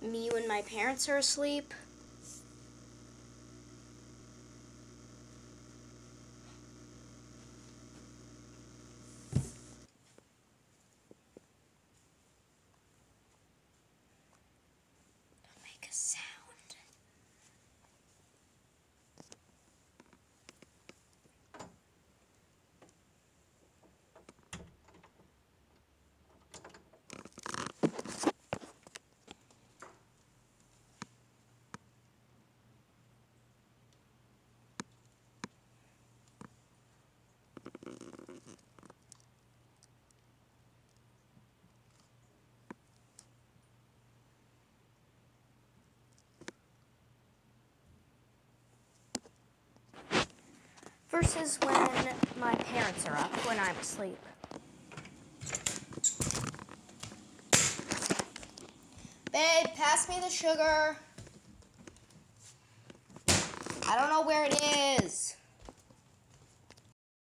me when my parents are asleep. Versus when my parents are up when I'm asleep. Babe, pass me the sugar. I don't know where it